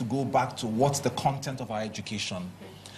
to go back to what's the content of our education.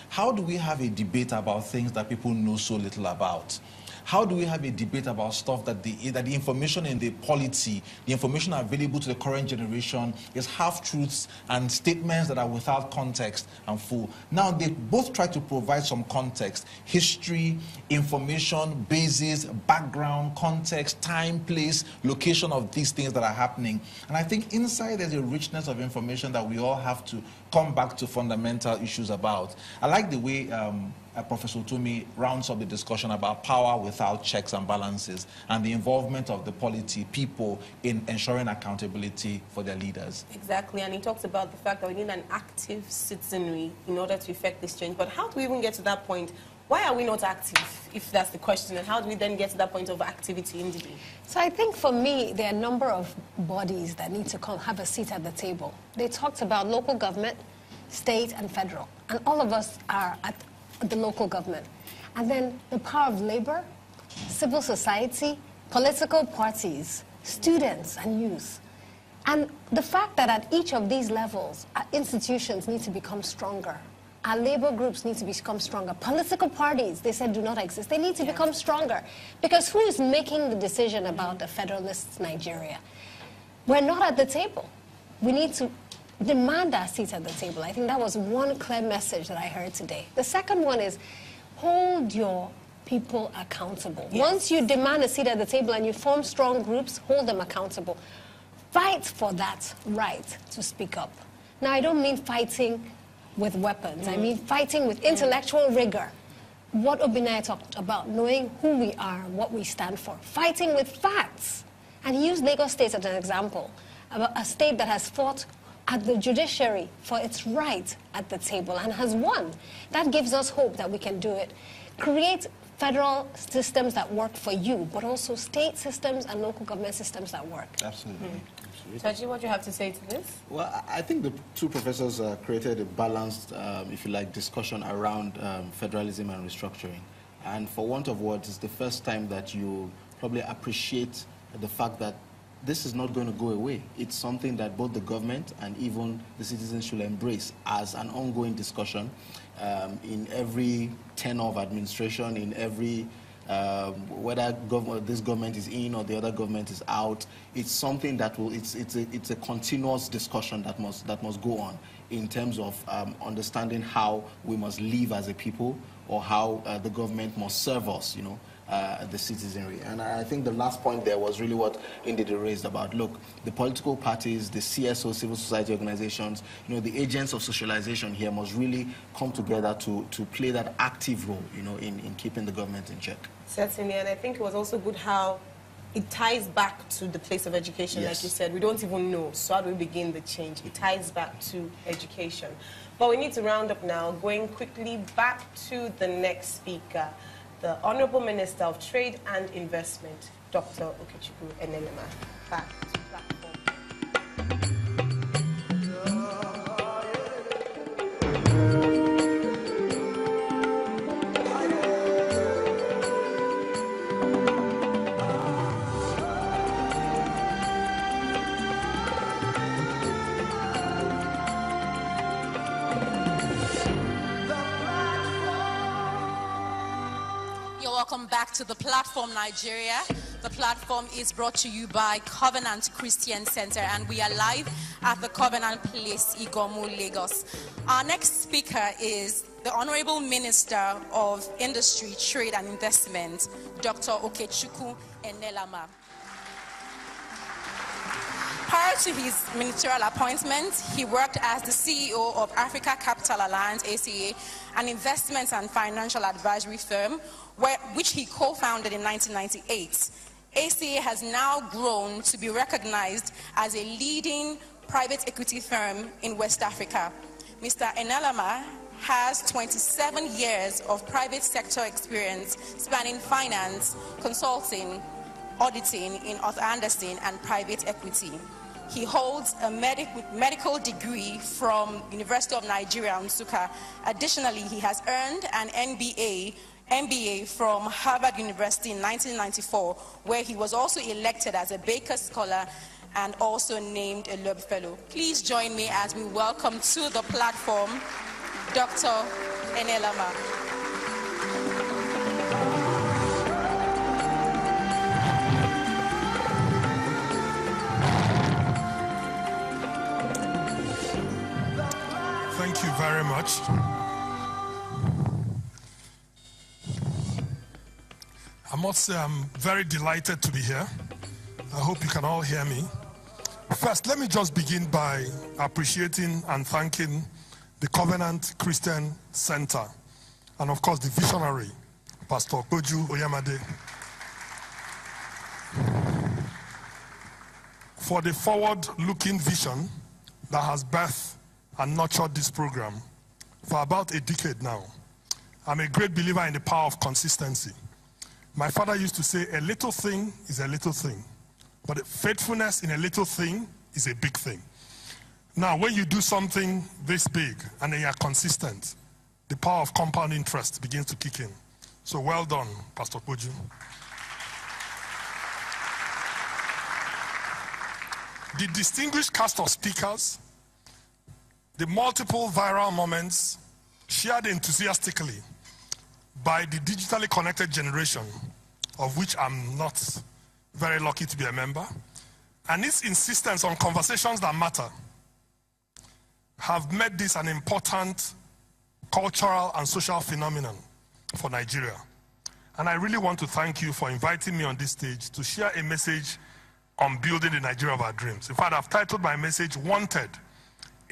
How do we have a debate about things that people know so little about? How do we have a debate about stuff that the, that the information in the polity, the information available to the current generation is half truths and statements that are without context and full? Now, they both try to provide some context history, information, basis, background, context, time, place, location of these things that are happening. And I think inside there's a richness of information that we all have to come back to fundamental issues about. I like the way um, uh, Professor Utomi rounds up the discussion about power without checks and balances and the involvement of the polity people in ensuring accountability for their leaders. Exactly, and he talks about the fact that we need an active citizenry in order to effect this change. But how do we even get to that point? Why are we not active, if that's the question? And how do we then get to that point of activity in the So I think for me, there are a number of bodies that need to come have a seat at the table. They talked about local government, state, and federal. And all of us are at the local government. And then the power of labor, civil society, political parties, students, and youth. And the fact that at each of these levels, institutions need to become stronger. Our labor groups need to become stronger. Political parties, they said, do not exist. They need to yeah. become stronger. Because who is making the decision about the federalist Nigeria? We're not at the table. We need to demand our seats at the table. I think that was one clear message that I heard today. The second one is hold your people accountable. Yes. Once you demand a seat at the table and you form strong groups, hold them accountable. Fight for that right to speak up. Now, I don't mean fighting with weapons. Mm. I mean fighting with intellectual rigor. What Obinaya talked about, knowing who we are, what we stand for. Fighting with facts. And he used Lagos State as an example, a state that has fought at the judiciary for its right at the table and has won. That gives us hope that we can do it. Create federal systems that work for you, but also state systems and local government systems that work. Absolutely. Mm. Taji, what do you have to say to this? Well, I think the two professors uh, created a balanced, um, if you like, discussion around um, federalism and restructuring. And for want of words, it's the first time that you probably appreciate the fact that this is not going to go away. It's something that both the government and even the citizens should embrace as an ongoing discussion um, in every tenor of administration, in every um, whether gov this government is in or the other government is out. It's something that will. It's it's a, it's a continuous discussion that must that must go on in terms of um, understanding how we must live as a people or how uh, the government must serve us. You know uh, the citizenry. And I think the last point there was really what Ndidi raised about, look, the political parties, the CSO, civil society organizations, you know, the agents of socialization here must really come together to, to play that active role, you know, in, in keeping the government in check. Certainly, and I think it was also good how it ties back to the place of education, yes. like you said. We don't even know. So how do we begin the change? It ties back to education. But we need to round up now, going quickly back to the next speaker the Honorable Minister of Trade and Investment, Dr. Okechukwu Enelamah. Back back to the platform Nigeria. The platform is brought to you by Covenant Christian Center, and we are live at the Covenant Place, Iganmu, Lagos. Our next speaker is the Honorable Minister of Industry, Trade and Investment, Dr. Okechukwu Enelamah. Prior to his ministerial appointment, he worked as the CEO of Africa Capital Alliance, ACA, an investment and financial advisory firm, where, which he co-founded in 1998. ACA has now grown to be recognized as a leading private equity firm in West Africa. Mr. Enelamah has 27 years of private sector experience spanning finance, consulting, auditing in Arthur Andersen and private equity. He holds a medic medical degree from University of Nigeria, Nsukka. Additionally, he has earned an MBA, MBA from Harvard University in 1994, where he was also elected as a Baker Scholar and also named a Loeb Fellow. Please join me as we welcome to the platform Dr. Enelamah. Thank you very much. I must say I'm very delighted to be here. I hope you can all hear me. First, let me just begin by appreciating and thanking the Covenant Christian Center and, of course, the visionary, Pastor Poju Oyemade, for the forward looking vision that has birthed and nurtured this program for about a decade now. I'm a great believer in the power of consistency. My father used to say, a little thing is a little thing. But faithfulness in a little thing is a big thing. Now, when you do something this big and then you are consistent, the power of compound interest begins to kick in. So well done, Pastor Poju. The distinguished cast of speakers, the multiple viral moments shared enthusiastically by the digitally connected generation, of which I'm not very lucky to be a member, and its insistence on conversations that matter have made this an important cultural and social phenomenon for Nigeria. And I really want to thank you for inviting me on this stage to share a message on building the Nigeria of our dreams. In fact, I've titled my message Wanted,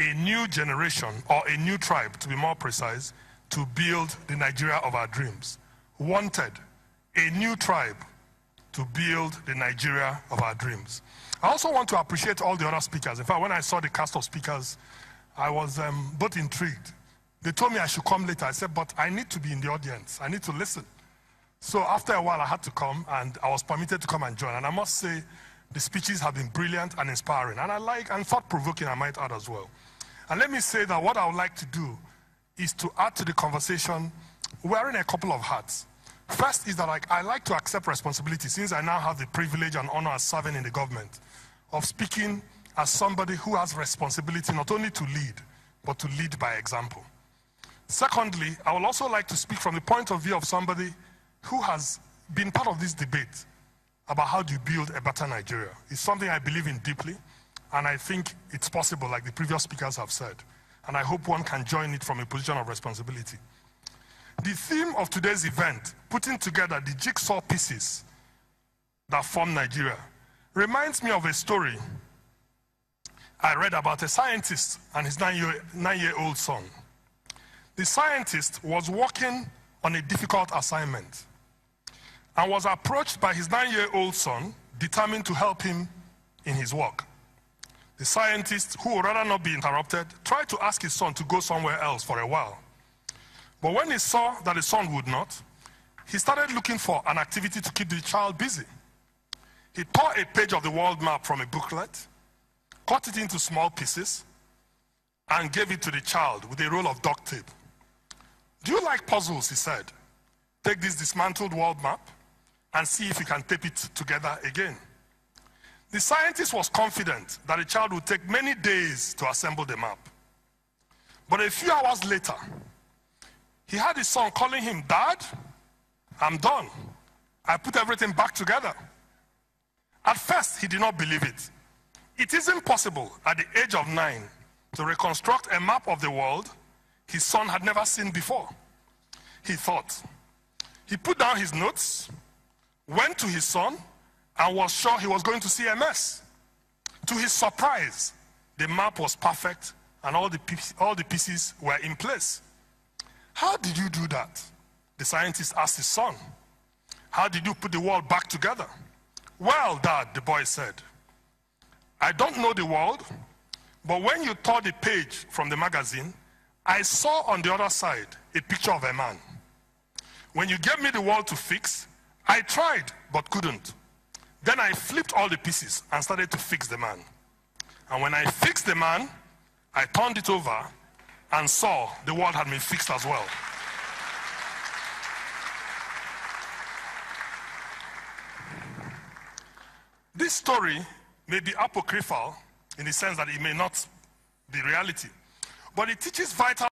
a new generation, or a new tribe, to be more precise, to build the Nigeria of our dreams. Wanted, a new tribe to build the Nigeria of our dreams. I also want to appreciate all the other speakers. In fact, when I saw the cast of speakers, I was um, both intrigued. They told me I should come later. I said, but I need to be in the audience. I need to listen. So after a while, I had to come, and I was permitted to come and join. And I must say, the speeches have been brilliant and inspiring. And I like, and thought-provoking, I might add as well. And let me say that what I would like to do is to add to the conversation wearing a couple of hats. First is that I, I like to accept responsibility since I now have the privilege and honor of serving in the government of speaking as somebody who has responsibility not only to lead, but to lead by example. Secondly, I would also like to speak from the point of view of somebody who has been part of this debate about how do you build a better Nigeria. It's something I believe in deeply, and I think it's possible, like the previous speakers have said. And I hope one can join it from a position of responsibility. The theme of today's event, putting together the jigsaw pieces that form Nigeria, reminds me of a story I read about a scientist and his nine-year-old son. The scientist was working on a difficult assignment and was approached by his nine-year-old son, determined to help him in his work. The scientist, who would rather not be interrupted, tried to ask his son to go somewhere else for a while. But when he saw that the son would not, he started looking for an activity to keep the child busy. He tore a page of the world map from a booklet, cut it into small pieces, and gave it to the child with a roll of duct tape. Do you like puzzles? He said. Take this dismantled world map and see if you can tape it together again. The scientist was confident that the child would take many days to assemble the map. But a few hours later, he had his son calling him, Dad, I'm done. I put everything back together. At first, he did not believe it. It isn't possible at the age of nine to reconstruct a map of the world his son had never seen before. He thought. He put down his notes, went to his son, and was sure he was going to see a mess. To his surprise, the map was perfect and all the, all the pieces were in place. How did you do that? The scientist asked his son. How did you put the world back together? Well, Dad, the boy said, I don't know the world, but when you tore the page from the magazine, I saw on the other side a picture of a man. When you gave me the world to fix, I tried but couldn't. Then I flipped all the pieces and started to fix the man. And when I fixed the man, I turned it over and saw the world had been fixed as well. This story may be apocryphal in the sense that it may not be reality, but it teaches vital